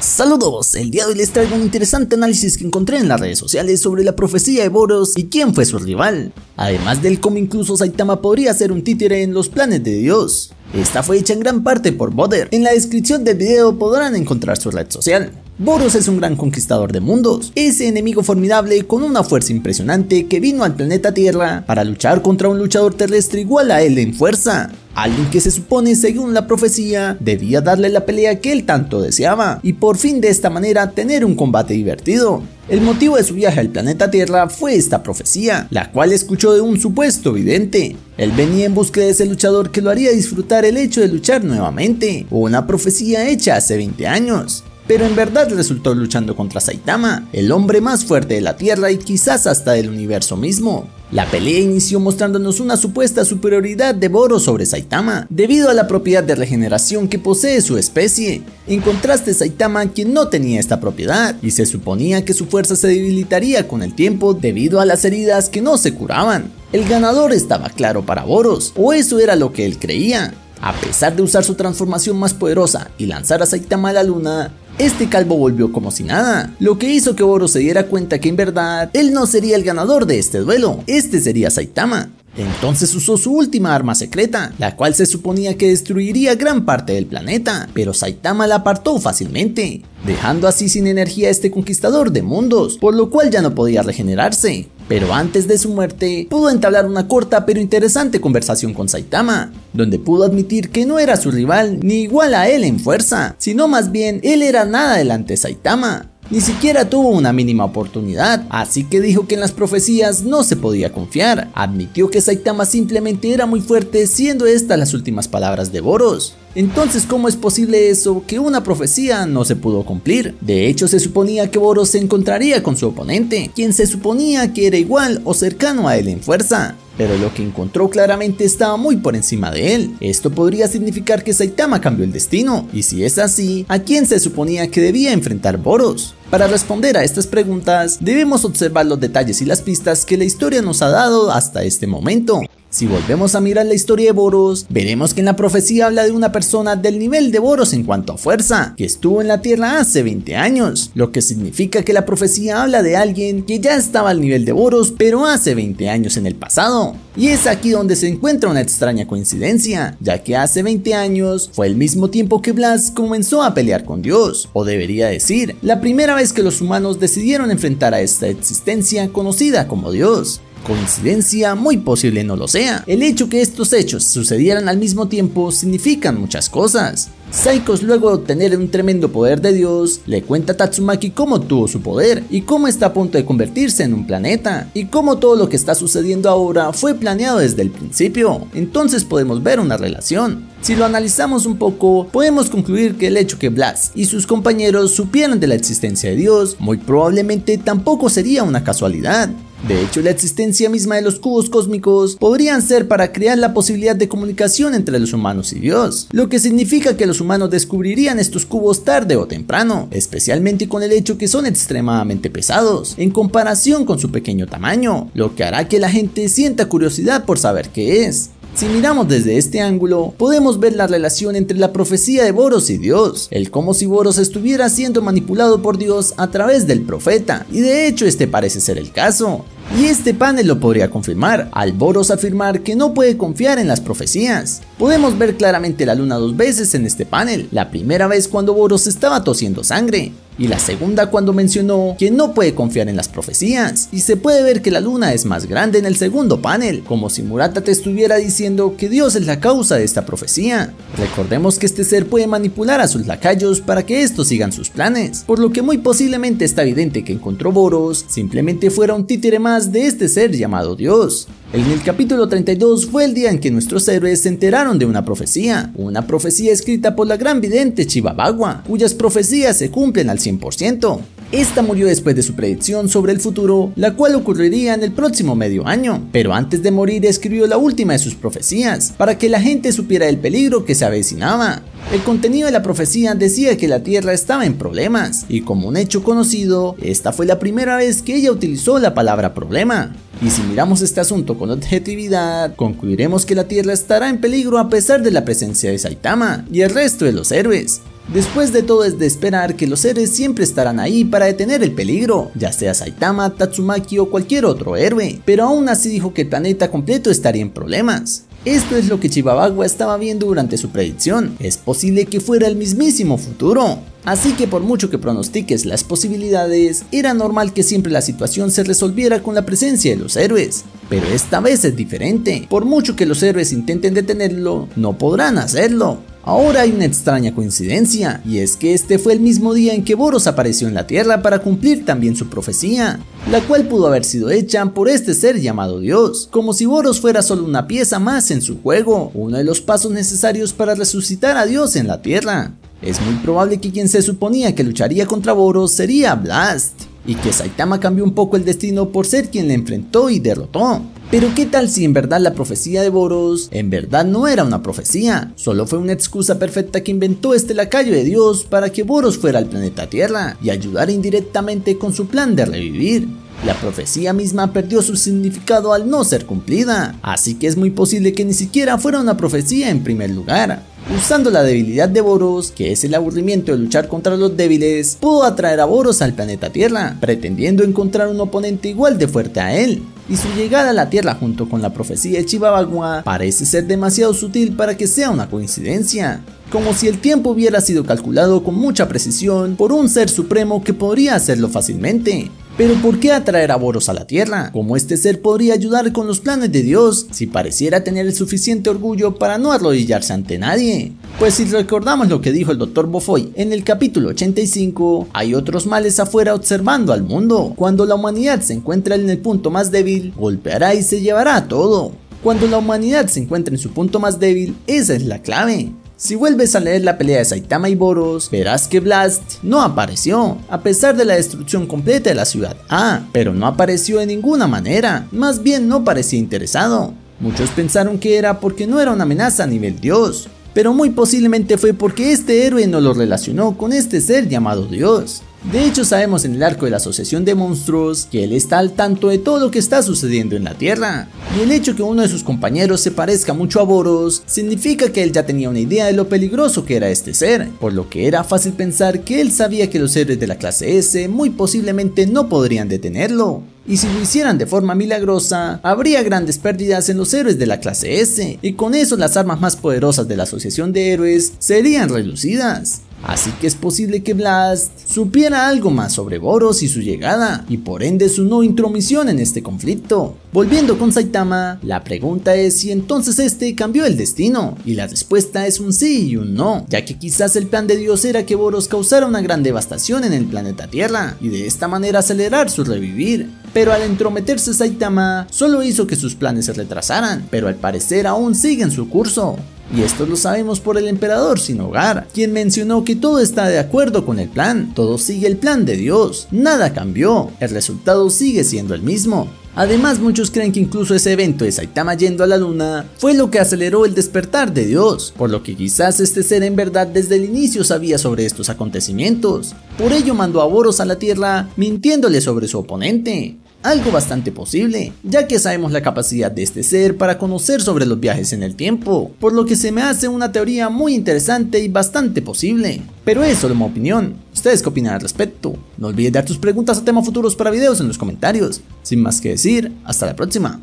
Saludos, el día de hoy les traigo un interesante análisis que encontré en las redes sociales sobre la profecía de Boros y quién fue su rival, además del cómo incluso Saitama podría ser un títere en los planes de Dios. Esta fue hecha en gran parte por Boder, en la descripción del video podrán encontrar su red social. Boros es un gran conquistador de mundos, ese enemigo formidable con una fuerza impresionante que vino al planeta Tierra para luchar contra un luchador terrestre igual a él en fuerza. Alguien que se supone, según la profecía, debía darle la pelea que él tanto deseaba y por fin de esta manera tener un combate divertido. El motivo de su viaje al planeta Tierra fue esta profecía, la cual escuchó de un supuesto vidente. Él venía en busca de ese luchador que lo haría disfrutar el hecho de luchar nuevamente, una profecía hecha hace 20 años pero en verdad resultó luchando contra Saitama, el hombre más fuerte de la Tierra y quizás hasta del universo mismo. La pelea inició mostrándonos una supuesta superioridad de Boros sobre Saitama, debido a la propiedad de regeneración que posee su especie. En contraste Saitama quien no tenía esta propiedad, y se suponía que su fuerza se debilitaría con el tiempo debido a las heridas que no se curaban. El ganador estaba claro para Boros, o eso era lo que él creía. A pesar de usar su transformación más poderosa y lanzar a Saitama a la luna, este calvo volvió como si nada, lo que hizo que Boros se diera cuenta que en verdad él no sería el ganador de este duelo, este sería Saitama. Entonces usó su última arma secreta, la cual se suponía que destruiría gran parte del planeta, pero Saitama la apartó fácilmente, dejando así sin energía a este conquistador de mundos, por lo cual ya no podía regenerarse. Pero antes de su muerte pudo entablar una corta pero interesante conversación con Saitama, donde pudo admitir que no era su rival ni igual a él en fuerza, sino más bien él era nada delante de Saitama, ni siquiera tuvo una mínima oportunidad, así que dijo que en las profecías no se podía confiar. Admitió que Saitama simplemente era muy fuerte, siendo estas las últimas palabras de Boros. Entonces, ¿cómo es posible eso que una profecía no se pudo cumplir? De hecho, se suponía que Boros se encontraría con su oponente, quien se suponía que era igual o cercano a él en fuerza pero lo que encontró claramente estaba muy por encima de él. Esto podría significar que Saitama cambió el destino, y si es así, ¿a quién se suponía que debía enfrentar Boros? Para responder a estas preguntas, debemos observar los detalles y las pistas que la historia nos ha dado hasta este momento. Si volvemos a mirar la historia de Boros, veremos que en la profecía habla de una persona del nivel de Boros en cuanto a fuerza, que estuvo en la Tierra hace 20 años, lo que significa que la profecía habla de alguien que ya estaba al nivel de Boros pero hace 20 años en el pasado. Y es aquí donde se encuentra una extraña coincidencia, ya que hace 20 años fue el mismo tiempo que Blas comenzó a pelear con Dios, o debería decir, la primera vez que los humanos decidieron enfrentar a esta existencia conocida como Dios. Coincidencia muy posible no lo sea. El hecho que estos hechos sucedieran al mismo tiempo significan muchas cosas. Saikos luego de obtener un tremendo poder de Dios, le cuenta a Tatsumaki cómo tuvo su poder y cómo está a punto de convertirse en un planeta y cómo todo lo que está sucediendo ahora fue planeado desde el principio. Entonces podemos ver una relación. Si lo analizamos un poco, podemos concluir que el hecho que Blas y sus compañeros supieran de la existencia de Dios muy probablemente tampoco sería una casualidad. De hecho, la existencia misma de los cubos cósmicos podrían ser para crear la posibilidad de comunicación entre los humanos y Dios, lo que significa que los humanos descubrirían estos cubos tarde o temprano, especialmente con el hecho que son extremadamente pesados, en comparación con su pequeño tamaño, lo que hará que la gente sienta curiosidad por saber qué es. Si miramos desde este ángulo, podemos ver la relación entre la profecía de Boros y Dios, el cómo si Boros estuviera siendo manipulado por Dios a través del profeta, y de hecho este parece ser el caso. Y este panel lo podría confirmar, al Boros afirmar que no puede confiar en las profecías. Podemos ver claramente la luna dos veces en este panel, la primera vez cuando Boros estaba tosiendo sangre, y la segunda cuando mencionó que no puede confiar en las profecías, y se puede ver que la luna es más grande en el segundo panel, como si Murata te estuviera diciendo que Dios es la causa de esta profecía. Recordemos que este ser puede manipular a sus lacayos para que estos sigan sus planes, por lo que muy posiblemente está evidente que encontró Boros simplemente fuera un títere más de este ser llamado Dios. En el capítulo 32 fue el día en que nuestros héroes se enteraron de una profecía, una profecía escrita por la gran vidente Chibabawa, cuyas profecías se cumplen al 100%. Esta murió después de su predicción sobre el futuro, la cual ocurriría en el próximo medio año, pero antes de morir escribió la última de sus profecías, para que la gente supiera el peligro que se avecinaba. El contenido de la profecía decía que la Tierra estaba en problemas, y como un hecho conocido, esta fue la primera vez que ella utilizó la palabra problema. Y si miramos este asunto con objetividad, concluiremos que la Tierra estará en peligro a pesar de la presencia de Saitama y el resto de los héroes. Después de todo es de esperar que los héroes siempre estarán ahí para detener el peligro, ya sea Saitama, Tatsumaki o cualquier otro héroe, pero aún así dijo que el planeta completo estaría en problemas. Esto es lo que Chibabagua estaba viendo durante su predicción, es posible que fuera el mismísimo futuro. Así que por mucho que pronostiques las posibilidades, era normal que siempre la situación se resolviera con la presencia de los héroes. Pero esta vez es diferente, por mucho que los héroes intenten detenerlo, no podrán hacerlo. Ahora hay una extraña coincidencia, y es que este fue el mismo día en que Boros apareció en la Tierra para cumplir también su profecía, la cual pudo haber sido hecha por este ser llamado Dios, como si Boros fuera solo una pieza más en su juego, uno de los pasos necesarios para resucitar a Dios en la Tierra. Es muy probable que quien se suponía que lucharía contra Boros sería Blast, y que Saitama cambió un poco el destino por ser quien le enfrentó y derrotó. Pero qué tal si en verdad la profecía de Boros en verdad no era una profecía, solo fue una excusa perfecta que inventó este lacayo de Dios para que Boros fuera al planeta Tierra y ayudara indirectamente con su plan de revivir. La profecía misma perdió su significado al no ser cumplida, así que es muy posible que ni siquiera fuera una profecía en primer lugar. Usando la debilidad de Boros, que es el aburrimiento de luchar contra los débiles, pudo atraer a Boros al planeta Tierra, pretendiendo encontrar un oponente igual de fuerte a él y su llegada a la Tierra junto con la profecía de Chibabagua parece ser demasiado sutil para que sea una coincidencia. Como si el tiempo hubiera sido calculado con mucha precisión por un ser supremo que podría hacerlo fácilmente. Pero ¿por qué atraer a Boros a la Tierra? ¿Cómo este ser podría ayudar con los planes de Dios si pareciera tener el suficiente orgullo para no arrodillarse ante nadie? Pues si recordamos lo que dijo el Dr. Bofoy en el capítulo 85, hay otros males afuera observando al mundo. Cuando la humanidad se encuentra en el punto más débil, golpeará y se llevará todo. Cuando la humanidad se encuentra en su punto más débil, esa es la clave. Si vuelves a leer la pelea de Saitama y Boros, verás que Blast no apareció, a pesar de la destrucción completa de la ciudad. Ah, pero no apareció de ninguna manera, más bien no parecía interesado. Muchos pensaron que era porque no era una amenaza a nivel dios, pero muy posiblemente fue porque este héroe no lo relacionó con este ser llamado Dios. De hecho sabemos en el arco de la Asociación de Monstruos que él está al tanto de todo lo que está sucediendo en la Tierra, y el hecho que uno de sus compañeros se parezca mucho a Boros significa que él ya tenía una idea de lo peligroso que era este ser, por lo que era fácil pensar que él sabía que los héroes de la clase S muy posiblemente no podrían detenerlo. Y si lo hicieran de forma milagrosa, habría grandes pérdidas en los héroes de la clase S, y con eso las armas más poderosas de la Asociación de Héroes serían reducidas. Así que es posible que Blast supiera algo más sobre Boros y su llegada, y por ende su no intromisión en este conflicto. Volviendo con Saitama, la pregunta es si entonces este cambió el destino, y la respuesta es un sí y un no, ya que quizás el plan de Dios era que Boros causara una gran devastación en el planeta Tierra, y de esta manera acelerar su revivir. Pero al entrometerse Saitama, solo hizo que sus planes se retrasaran, pero al parecer aún siguen su curso. Y esto lo sabemos por el emperador sin hogar, quien mencionó que todo está de acuerdo con el plan, todo sigue el plan de Dios, nada cambió, el resultado sigue siendo el mismo. Además, muchos creen que incluso ese evento de Saitama yendo a la luna fue lo que aceleró el despertar de Dios, por lo que quizás este ser en verdad desde el inicio sabía sobre estos acontecimientos. Por ello mandó a Boros a la Tierra mintiéndole sobre su oponente. Algo bastante posible, ya que sabemos la capacidad de este ser para conocer sobre los viajes en el tiempo, por lo que se me hace una teoría muy interesante y bastante posible. Pero es solo mi opinión, ¿ustedes qué opinan al respecto? No olvides dar tus preguntas a temas futuros para videos en los comentarios. Sin más que decir, hasta la próxima.